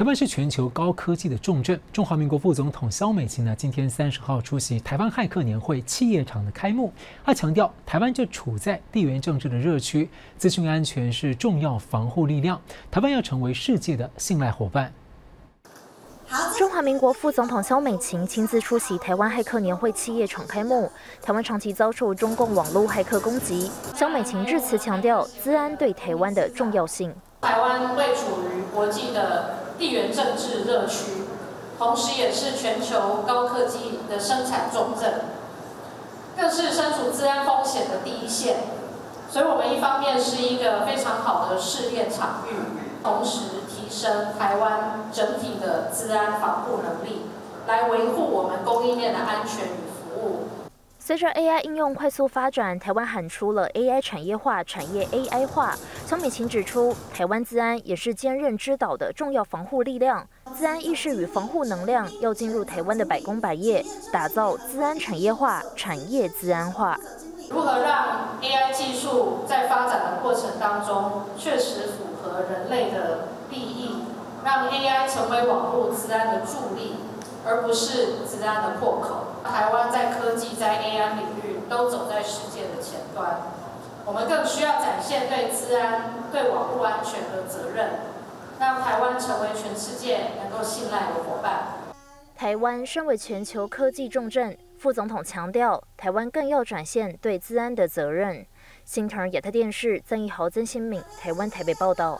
台湾是全球高科技的重镇。中华民国副总统萧美琴呢，今天三十号出席台湾骇客年会企业场的开幕。他强调，台湾就处在地缘政治的热区，资讯安全是重要防护力量。台湾要成为世界的信赖伙伴。中华民国副总统萧美琴亲自出席台湾骇客年会企业场开幕。台湾长期遭受中共网络骇客攻击，萧美琴致辞强调，资安对台湾的重要性。台湾位处于国际的地缘政治热区，同时也是全球高科技的生产重镇，更是身处治安风险的第一线。所以，我们一方面是一个非常好的试验场域，同时提升台湾整体的治安防护能力，来维护我们供应链的安全与服务。随着 AI 应用快速发展，台湾喊出了 AI 产业化、产业 AI 化。肖美琴指出，台湾资安也是坚韧之岛的重要防护力量，自安意识与防护能量要进入台湾的百工百业，打造资安产业化、产业资安化。如何让 AI 技术在发展的过程当中确实符合人类的利益，让 AI 成为网络资安的助力？而不是治安的破口。台湾在科技、在 AI 领域都走在世界的前端，我们更需要展现对治安、对网络安全的责任，让台湾成为全世界能够信赖的伙伴。台湾身为全球科技重镇，副总统强调，台湾更要展现对治安的责任。新唐亚太电视曾义豪、曾新敏，台湾台北报道。